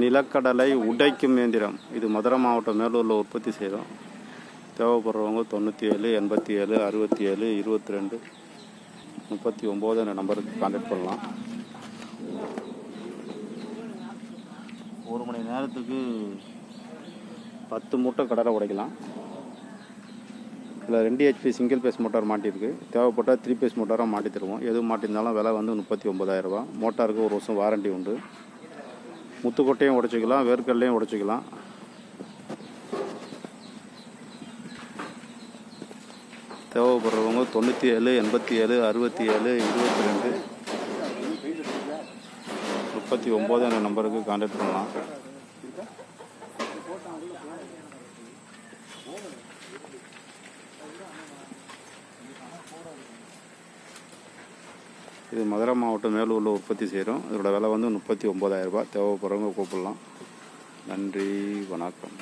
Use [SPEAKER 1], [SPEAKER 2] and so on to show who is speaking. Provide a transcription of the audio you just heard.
[SPEAKER 1] நிலக்கடலை உடைக்கும் இயந்திரம். இது மதுரை மாவட்டம் மேலூரில் உற்பத்தி செய்கிறோம் தேவைப்படுறவங்க தொண்ணூற்றி ஏழு எண்பத்தி ஏழு அறுபத்தி ஏழு இருபத்தி ரெண்டு முப்பத்தி ஒம்பது என்ற நம்பருக்கு கான்டாக்ட் பண்ணலாம். ஒரு மணி நேரத்துக்கு பத்து மூட்டை கடலை உடைக்கலாம். இதில் ரெண்டு ஹெச்பி சிங்கிள் பேஸ் மோட்டார் மாட்டியிருக்கு. தேவைப்பட்டால் த்ரீ பேஸ் மோட்டாராக மாட்டி தருவோம். எது மாட்டியிருந்தாலும் விலை வந்து முப்பத்தி ஒம்பதாயிரரூபா மோட்டாருக்கு ஒரு வருஷம் வாரண்டி உண்டு. முத்துக்கொட்டையும் உடைச்சிக்கலாம் வேர்க்கல்லையும் உடைச்சிக்கலாம். தேவைப்படுறவங்க தொண்ணூற்றி ஏழு எண்பத்தி ஏழு அறுபத்தி ஏழு இருபத்தி ரெண்டு முப்பத்தி ஒம்பது என்ற நம்பருக்கு கான்டாக்ட் பண்ணலாம். இது மதுரை மாவட்டம் மேலூரில் உற்பத்தி செய்கிறோம் இதோட விலை வந்து முப்பத்தி ஒம்பதாயிரரூபா தேவைப்படுறவங்க கூப்பிடலாம். நன்றி. வணக்கம்.